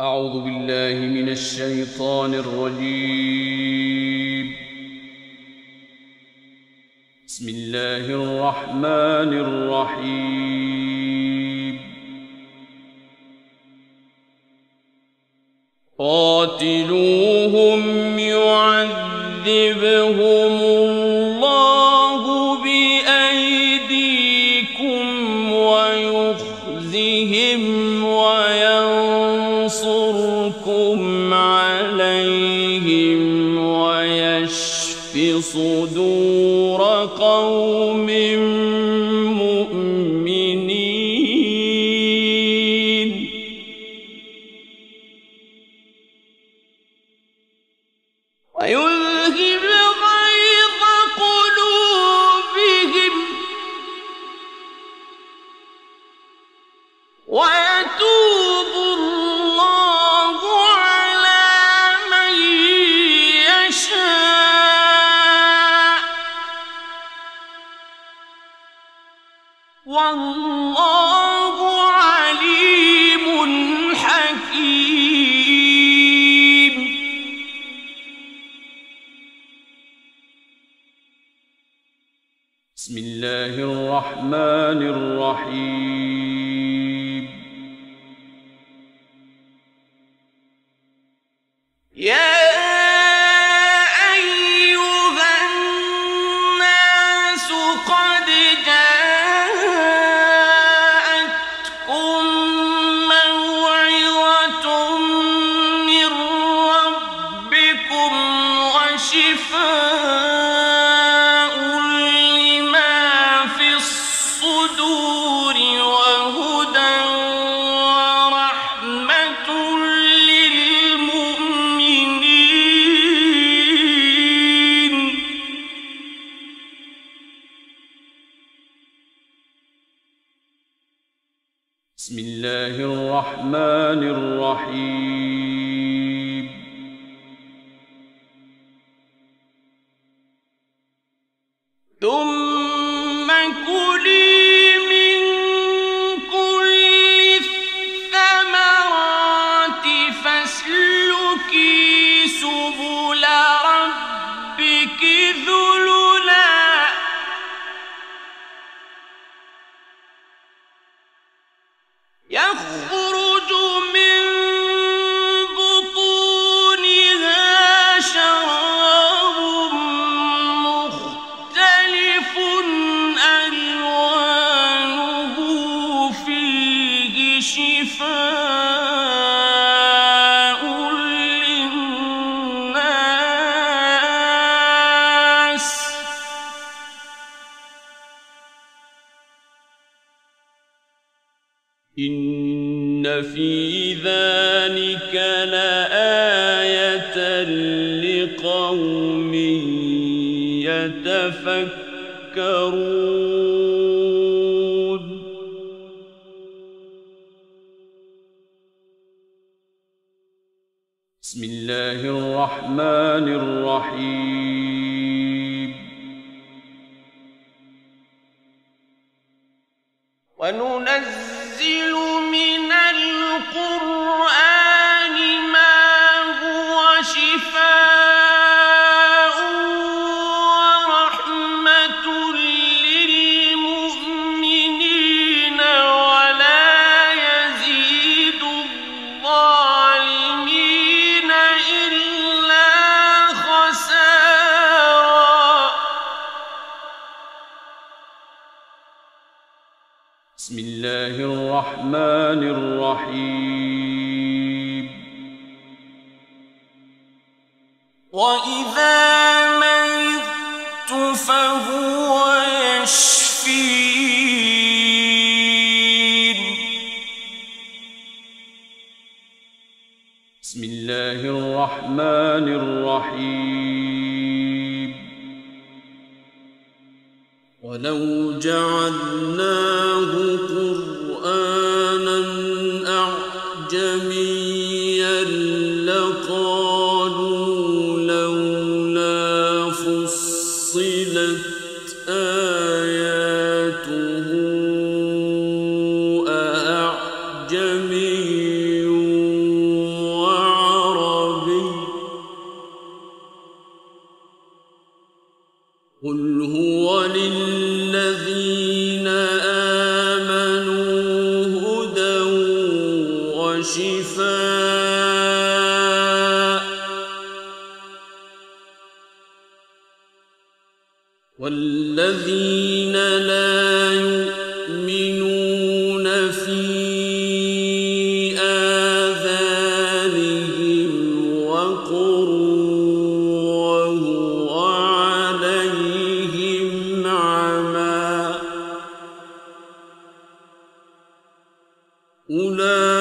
أعوذ بالله من الشيطان الرجيم. بسم الله الرحمن الرحيم. قاتلوهم يعذبهم عليهم ويشف صدور قوم مؤمنين. ويذهب غيظ قلوبهم. والله عليم حكيم. بسم الله الرحمن الرحيم. يا الرحمن الرحيم. إن في ذلك لآية لقوم يتفكرون بسم الله الرحمن الرحيم. وننزل من القرآن بسم الله الرحمن الرحيم. وإذا مرضت فهو يشفين. بسم الله الرحمن الرحيم. ولو جعلناه قرآنا أعجميا لقالوا لولا فصلت آياته أعجمي وعربي. قل هو لله والذين لا يؤمنون في آذانهم وقر وهو عليهم عمى أولئك